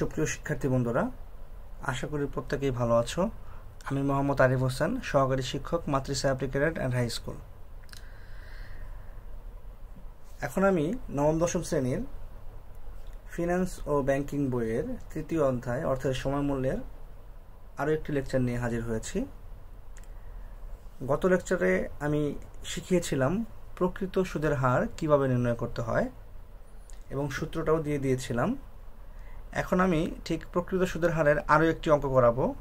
সুপ্রিয় শিক্ষার্থী বন্ধুরা, আশা করি প্রত্যেকেই ভালো আছো। আমি মোহাম্মদ আরিফ হোসেন, সহকারী শিক্ষক মাতৃসা অ্যাপ্লিকেটেড অ্যান্ড হাই স্কুল। এখন আমি নবম, দশম শ্রেণির ফিনান্স ও ব্যাংকিং বইয়ের তৃতীয় অধ্যায় অর্থের সময় মূল্যের আরও একটি লেকচার নিয়ে হাজির হয়েছি। গত লেকচারে আমি শিখিয়েছিলাম প্রকৃত সুদের হার কীভাবে নির্ণয় করতে হয় এবং সূত্রটাও দিয়ে দিয়েছিলাম। এখন আমি ঠিক প্রকৃত সুদের হারের আরও একটি অঙ্ক করাবো।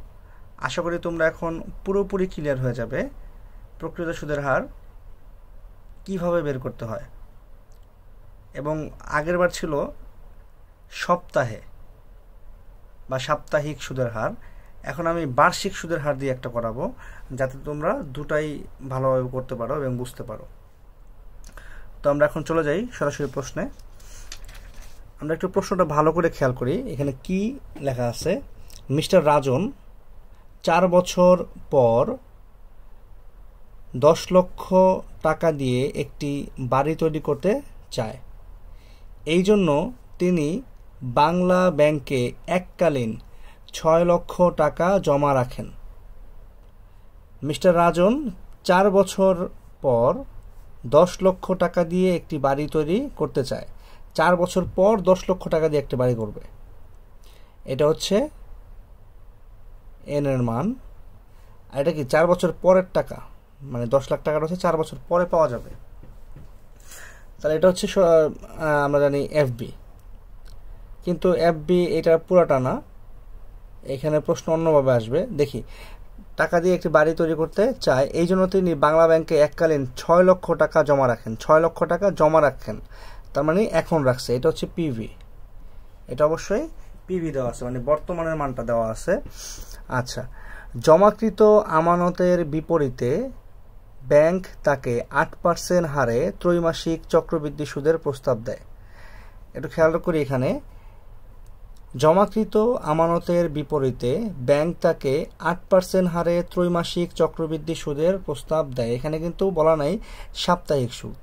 আশা করি তোমরা এখন পুরোপুরি ক্লিয়ার হয়ে যাবে প্রকৃত সুদের হার কীভাবে বের করতে হয়। এবং আগেরবার ছিল সপ্তাহে বা সাপ্তাহিক সুদের হার। এখন আমি বার্ষিক সুদের হার দিয়ে একটা করাবো যাতে তোমরা দুটাই ভালোভাবে করতে পারো এবং বুঝতে পারো। তো আমরা এখন চলে যাই সরাসরি প্রশ্নে। আমরা একটু প্রশ্নটা ভালো করে খেয়াল করি। এখানে কি লেখা আছে? মিস্টার রাজন, চার বছর পর দশ লক্ষ টাকা দিয়ে একটি বাড়ি তৈরি করতে চায়। এই জন্য তিনি বাংলা ব্যাংকে এককালীন ছয় লক্ষ টাকা জমা রাখেন। মিস্টার রাজন, চার বছর পর দশ লক্ষ টাকা দিয়ে একটি বাড়ি তৈরি করতে চায়। চার বছর পর দশ লক্ষ টাকা দিয়ে একটি বাড়ি করবে। এটা হচ্ছে এন এর মান। আর এটা কি চার বছর পরের টাকা? মানে দশ লাখ টাকাটা হচ্ছে চার বছর পরে পাওয়া যাবে। তাহলে এটা হচ্ছে আমরা জানি এফবি কিন্তু এফবি এটা পুরাটা না। এখানে প্রশ্ন অন্যভাবে আসবে। দেখি, টাকা দিয়ে একটি বাড়ি তৈরি করতে চায়, এই জন্য তিনি বাংলা ব্যাংকে এককালীন ছয় লক্ষ টাকা জমা রাখেন। ছয় লক্ষ টাকা জমা রাখেন। তার মানে এখন রাখছে, এটা হচ্ছে পিভি এটা অবশ্যই পিভি দেওয়া আছে মানে বর্তমানের মানটা দেওয়া আছে। আচ্ছা জমাকৃত আমানতের বিপরীতে ব্যাংক তাকে আট পার্সেন্ট হারে ত্রৈমাসিক চক্রবৃদ্ধি সুদের প্রস্তাব দেয়। একটু খেয়াল করি এখানে। জমাকৃত আমানতের বিপরীতে ব্যাংক তাকে আট পার্সেন্ট হারে ত্রৈমাসিক চক্রবৃদ্ধি সুদের প্রস্তাব দেয়। এখানে কিন্তু বলা নাই সাপ্তাহিক সুদ।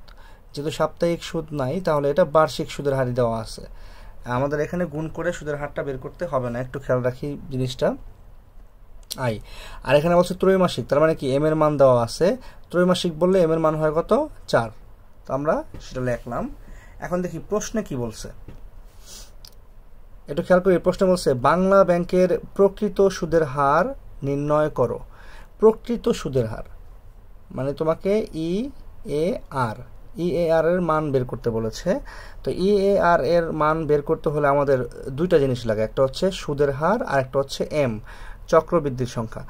যেহেতু সাপ্তাহিক সুদ নাই, তাহলে এটা বার্ষিক সুদের হারই দেওয়া আছে। আমাদের এখানে গুণ করে সুদের হারটা বের করতে হবে না, একটু খেয়াল রাখি জিনিসটা। আই, আর এখানে বলছে ত্রৈমাসিক, তার মানে কি এম এর মান দেওয়া আছে। ত্রৈমাসিক বললে এম এর মান হয় কত? চার। তো আমরা সেটা লিখলাম। এখন দেখি প্রশ্নে কি বলছে। একটু খেয়াল করি, প্রশ্ন বলছে, বাংলা ব্যাংকের প্রকৃত সুদের হার নির্ণয় করো। প্রকৃত সুদের হার মানে তোমাকে ই, এ, আর। ই এ এর মান বের করতে বলেছে। তো ই এ এর মান বের করতে হলে আমাদের দুইটা জিনিস লাগে, একটা হচ্ছে সুদের হার আর একটা হচ্ছে এম চক্রবৃদ্ধির সংখ্যা।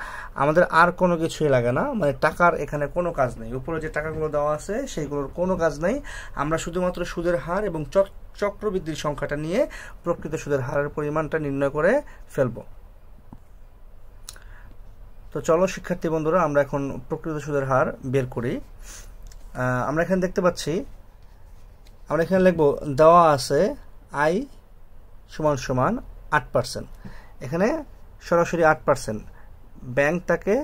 আমাদের আর কোনো কিছুই লাগে না মানে টাকার এখানে কোনো কাজ নেই। উপরে যে টাকাগুলো দেওয়া আছে, সেইগুলোর কোনো কাজ নেই। আমরা শুধুমাত্র সুদের হার এবং চক্রবৃদ্ধির সংখ্যাটা নিয়ে প্রকৃত সুদের হারের পরিমাণটা নির্ণয় করে ফেলব। তো চলো, শিক্ষার্থী বন্ধুরা, আমরা এখন প্রকৃত সুদের হার বের করি। আমরা এখানে দেখতে পাচ্ছি, আমরা এখানে লিখব, দেওয়া আছে আই সমান সমান আট পার্সেন্ট এখানে সরাসরি আট পার্সেন্ট ব্যাংক তাকে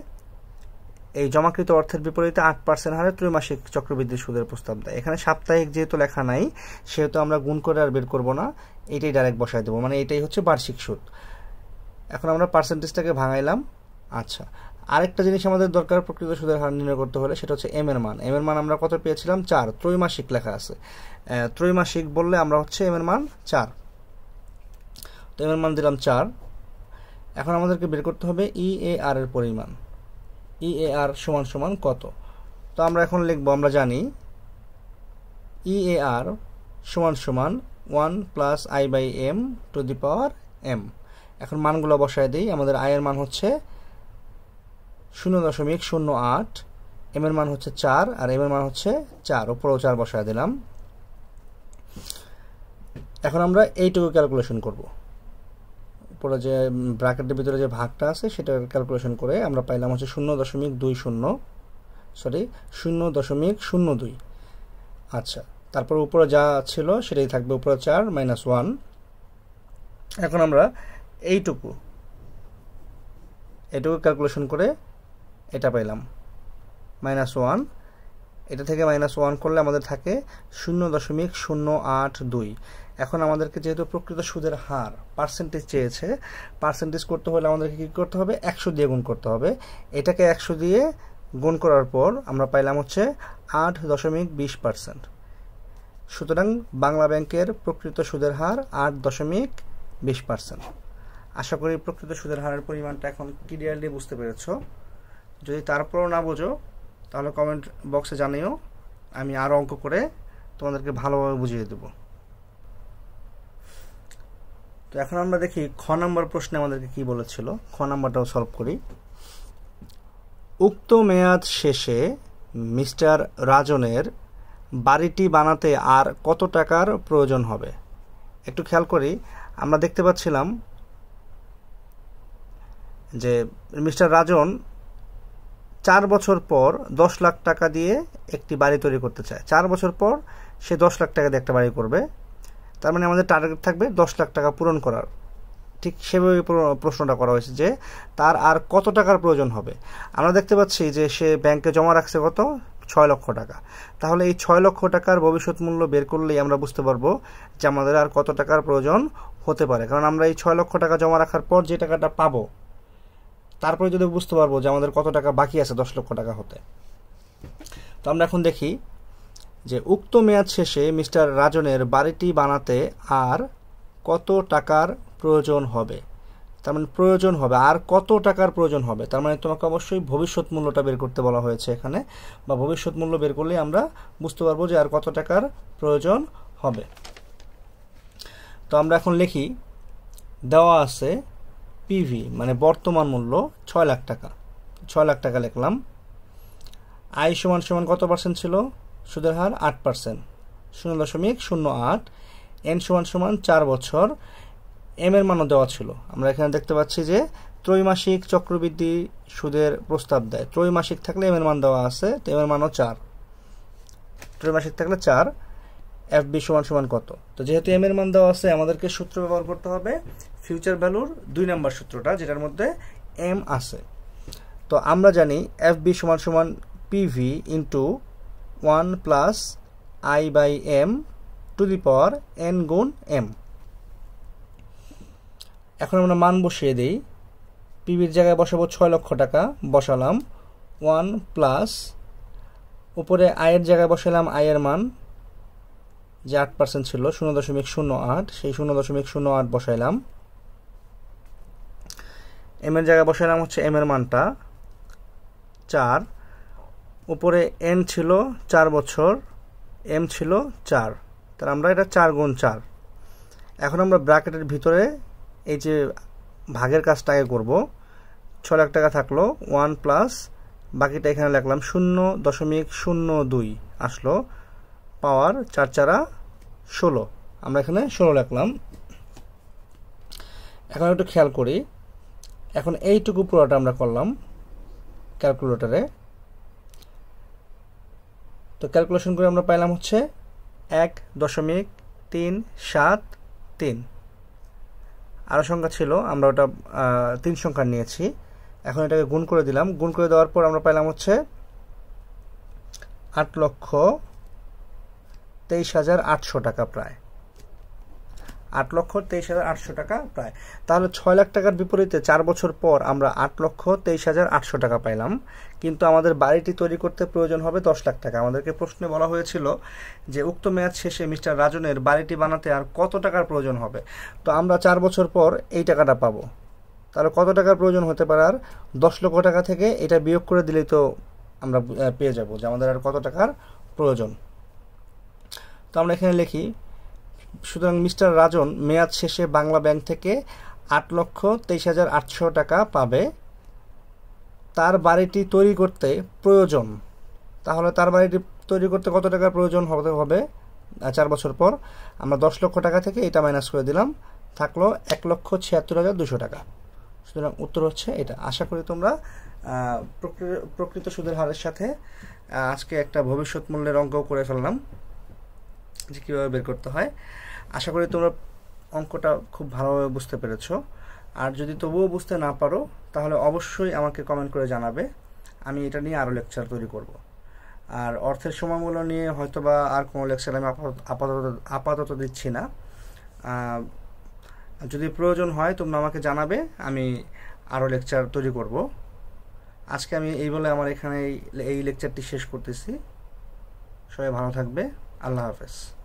এই জমাকৃত অর্থের বিপরীতে আট পার্সেন্ট হারে ত্রৈমাসিক চক্রবৃদ্ধি সুদের প্রস্তাব দেয়। এখানে সাপ্তাহিক যেহেতু লেখা নাই, সেহেতু আমরা গুণ করে আর বের করব না, এটাই ডাইরেক্ট বসায় দেবো। মানে এটাই হচ্ছে বার্ষিক সুদ। এখন আমরা পার্সেন্টেজটাকে ভাঙাইলাম। আচ্ছা। আরেকটা জিনিস আমাদের দরকার প্রকৃত সুদের হার নির্ণয় করতে হলে, সেটা হচ্ছে এম এর মান। এম এর মান আমরা কত পেয়েছিলাম? চার। ত্রৈমাসিক লেখা আছে। ত্রৈমাসিক বললে আমরা হচ্ছে এম এর মান চার। তো এম এর মান দিলাম চার। এখন আমাদেরকে বের করতে হবে ই এ আর এর পরিমাণ। ই এ আর সমান সমান কত? তো আমরা এখন লিখব, আমরা জানি ই এ আর সমান সমান one plus I by M to the power M এখন মানগুলো বসায় দিই। আমাদের আয়ের মান হচ্ছে শূন্য দশমিক শূন্য আট এম এর মান হচ্ছে চার, আর এম এর মান হচ্ছে চার। উপরেও চার বসায় দিলাম। এখন আমরা এইটুকু ক্যালকুলেশন করব। উপরে যে ব্র্যাকেটের ভিতরে যে ভাগটা আছে সেটার ক্যালকুলেশন করে আমরা পাইলাম হচ্ছে শূন্য দশমিক দুই শূন্য সরি শূন্য দশমিক শূন্য দুই। আচ্ছা তারপর উপরে যা ছিল সেটাই থাকবে উপরে চার মাইনাস ওয়ান এখন আমরা এইটুকু এটুকু ক্যালকুলেশন করে এটা পাইলাম। Minus one. এটা থেকে মাইনাস ওয়ান করলে আমাদের থাকে শূন্য দশমিক শূন্য আট দুই। এখন আমাদেরকে যেহেতু প্রকৃত সুদের হার পার্সেন্টেজ চেয়েছে পার্সেন্টেজ করতে হলে আমাদেরকে কী করতে হবে? একশো দিয়ে গুণ করতে হবে। এটাকে একশো দিয়ে গুণ করার পর আমরা পাইলাম হচ্ছে আট দশমিক বিশ পার্সেন্ট সুতরাং বাংলা ব্যাংকের প্রকৃত সুদের হার আট দশমিক বিশ পার্সেন্ট আশা করি প্রকৃত সুদের হারের পরিমাণটা এখন ক্লিয়ারলি বুঝতে পেরেছ। যদি তারপরও না বোঝো, তাহলে কমেন্ট বক্সে জানিও, আমি আরও অঙ্ক করে তোমাদেরকে ভালোভাবে বুঝিয়ে দেব। তো এখন আমরা দেখি খ নম্বর প্রশ্নে আমাদেরকে কি বলেছিল। খ নম্বরটাও সলভ করি। উক্ত মেয়াদ শেষে মিস্টার রাজনের বাড়িটি বানাতে আর কত টাকার প্রয়োজন হবে? একটু খেয়াল করি। আমরা দেখতে পাচ্ছিলাম যে মিস্টার রাজন চার বছর পর দশ লাখ টাকা দিয়ে একটি বাড়ি তৈরি করতে চায়। চার বছর পর সে দশ লাখ টাকা দিয়ে একটা বাড়ি করবে। তার মানে আমাদের টার্গেট থাকবে দশ লাখ টাকা পূরণ করার। ঠিক সেভাবে প্রশ্নটা করা হয়েছে যে তার আর কত টাকার প্রয়োজন হবে? আমরা দেখতে পাচ্ছি যে সে ব্যাংকে জমা রাখছে কত? ছয় লক্ষ টাকা। তাহলে এই ছয় লক্ষ টাকার ভবিষ্যৎ মূল্য বের করলেই আমরা বুঝতে পারব যে আমাদের আর কত টাকার প্রয়োজন হতে পারে। কারণ আমরা এই ছয় লক্ষ টাকা জমা রাখার পর যে টাকাটা পাবো তারপরে যদি বুঝতে পারব যে আমাদের কত টাকা বাকি আছে দশ লক্ষ টাকা হতে। তো আমরা এখন দেখি যে উক্ত মেয়াদ শেষে মিস্টার রাজনের বাড়িটি বানাতে আর কত টাকার প্রয়োজন হবে। তার মানে প্রয়োজন হবে, আর কত টাকার প্রয়োজন হবে। তার মানে তোমাকে অবশ্যই ভবিষ্যৎ মূল্যটা বের করতে বলা হয়েছে এখানে, বা ভবিষ্যৎ মূল্য বের করলে আমরা বুঝতে পারব যে আর কত টাকার প্রয়োজন হবে। তো আমরা এখন লিখি, দেওয়া আছে পিভি মানে বর্তমান মূল্য ছয় লাখ টাকা। ছয় লাখ টাকা লিখলাম। আয় সমান সমান কত পার্সেন্ট ছিল? সুদের হার আট পার্সেন্ট শূন্য দশমিক শূন্য আট। এন সমান সমান চার বছর। এম এর মানও দেওয়া ছিল। আমরা এখানে দেখতে পাচ্ছি যে ত্রৈমাসিক চক্রবৃদ্ধি সুদের প্রস্তাব দেয়। ত্রৈমাসিক থাকলে এম এর মান দেওয়া আছে, তো এম এর মানও চার। ত্রৈমাসিক থাকলে চার। এফ বি সমান সমান কত? তো যেহেতু এম এর মান দেওয়া আছে, আমাদেরকে সূত্র ব্যবহার করতে হবে ফিউচার ভ্যালুর দুই নম্বর সূত্রটা, যেটার মধ্যে এম আছে। তো আমরা জানি এফ বি সমান সমান PV into one plus I by M to the power N গুণ এম এখন আমরা মান বসিয়ে দিই। পিভির জায়গায় বসাবো ছয় লক্ষ টাকা, বসালাম। ওয়ান প্লাস উপরে আয়ের জায়গায় বসালাম আয়ের মান যে আট পার্সেন্ট ছিল, শূন্য দশমিক শূন্য আট, সেই শূন্য দশমিক শূন্য আট বসাইলাম। এম এর জায়গায় বসাইলাম হচ্ছে এম এর মানটা। চার। উপরে এন ছিল চার বছর এম ছিল চার। তাহলে আমরা এটা চার গুণ চার। এখন আমরা ব্র্যাকেটের ভিতরে এই যে ভাগের কাজটা আগে করব। ছ লাখ টাকা থাকল, ওয়ান প্লাস বাকিটা এখানে লিখলাম শূন্য দশমিক শূন্য দুই আসলো। পাওয়ার চার চারা ষোলো। আমরা এখানে ষোলো লিখলাম। এখন একটু খেয়াল করি। এখন এইটুকু পুরোটা আমরা করলাম ক্যালকুলেটরে। তো ক্যালকুলেশন করে আমরা পাইলাম হচ্ছে এক দশমিক তিন সাত তিন। আরও সংখ্যা ছিল, আমরা ওটা তিন সংখ্যা নিয়েছি। এখন এটাকে গুণ করে দিলাম। গুণ করে দেওয়ার পর আমরা পাইলাম হচ্ছে আট লক্ষ তেইশ হাজার আটশো টাকা প্রায়। আট লক্ষ তেইশ হাজার আটশো টাকা প্রায়। তাহলে ছয় লাখ টাকার বিপরীতে চার বছর পর আমরা আট লক্ষ তেইশ হাজার আটশো টাকা পাইলাম। কিন্তু আমাদের বাড়িটি তৈরি করতে প্রয়োজন হবে দশ লাখ টাকা। আমাদেরকে প্রশ্নে বলা হয়েছিল যে, উক্ত মেয়াদ শেষে মিস্টার রাজনের বাড়িটি বানাতে আর কত টাকার প্রয়োজন হবে? তো আমরা চার বছর পর এই টাকাটা পাবো। তাহলে কত টাকার প্রয়োজন হতে পারে আর দশ লক্ষ টাকা থেকে এটা বিয়োগ করে দিলেই তো আমরা পেয়ে যাব যে আমাদের আর কত টাকার প্রয়োজন। তো আমরা এখানে লিখি, সুতরাং মিস্টার রাজন মেয়াদ শেষে বাংলা ব্যাংক থেকে আট লক্ষ তেইশ হাজার আটশো টাকা পাবে। তার বাড়িটি তৈরি করতে প্রয়োজন। তাহলে তার বাড়িটি তৈরি করতে কত টাকার প্রয়োজন হবে হবে? চার বছর পর। আমরা দশ লক্ষ টাকা থেকে এটা মাইনাস করে দিলাম। থাকল এক লক্ষ ছিয়াত্তর হাজার দুশো টাকা। সুতরাং উত্তর হচ্ছে এটা। আশা করি তোমরা প্রকৃত সুদের হারের সাথে আজকে একটা ভবিষ্যৎ মূল্যের অঙ্ক করে ফেললাম। যে কীভাবে বের করতে হয়। আশা করি তোমরা অঙ্কটা খুব ভালোভাবে বুঝতে পেরেছ। আর যদি তবুও বুঝতে না পারো, তাহলে অবশ্যই আমাকে কমেন্ট করে জানাবে। আমি এটা নিয়ে আরও লেকচার তৈরি করব। আর অর্থের সময়গুলো নিয়ে হয়তো বা আর কোনো লেকচার আমি আপাতত আপাতত দিচ্ছি না। যদি প্রয়োজন হয় তোমরা আমাকে জানাবে, আমি আরও লেকচার তৈরি করব। আজকে আমি এই বলে আমার এখানে এই- এই লেকচারটি শেষ করতেছি। সবাই ভালো থাকবে। আল্লাহ হাফেজ।